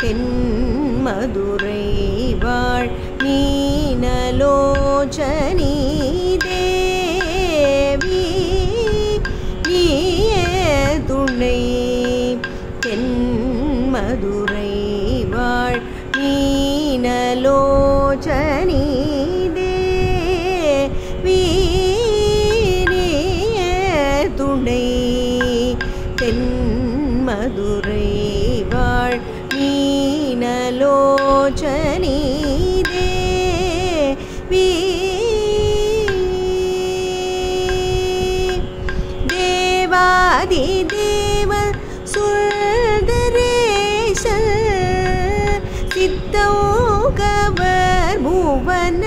தென்மதுரை வாழ் மீனலோச்சனி தேவி ஈய துணை தென்மதுரை வாழ் மீனலோச்சனி துணை தென்மதுரை लोचनी दे। पिवादिव सिद्धौ कवर्भुवन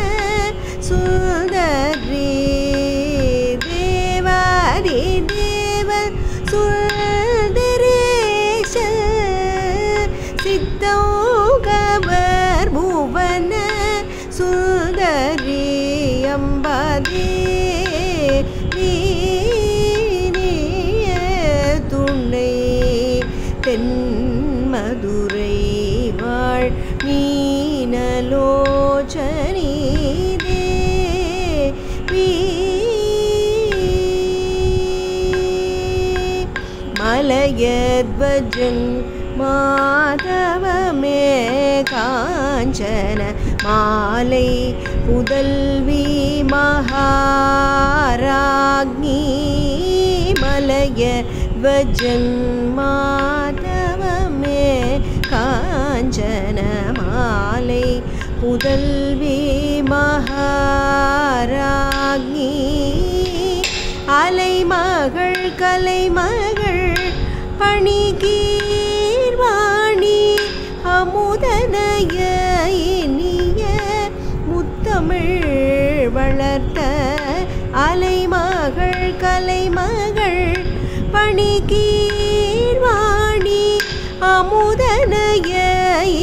என் மதுரை வாழ் மீனலோச்சனி மலையத்வஜன் மாதவமே காஞ்சன மாலை புதல்வி மகாராக்னி மலைய வஜன் காஞ்சனமாலை காஞ்சன மாலை புதல்வி மகாராக்னி அலைமகள் கலைமகள் பணிகீர்வாணி அமுதனய இனிய முத்தமிழ் வளர்த்த அலைமகள் கலைமகள் கீழ்வாணி அமுதனைய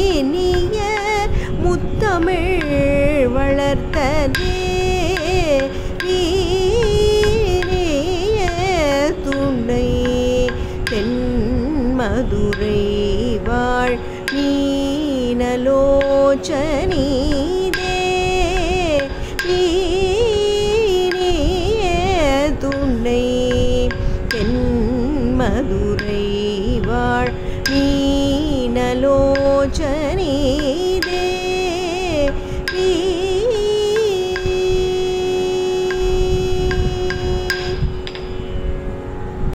இனிய முத்தமிழ் வளர்த்ததே வீரிய துணை தென்மதுரை வாழ் நீனலோச்சனே யோச்சனே